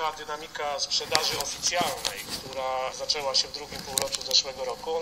ta dynamika sprzedaży oficjalnej, która zaczęła się w drugim półroczu zeszłego roku,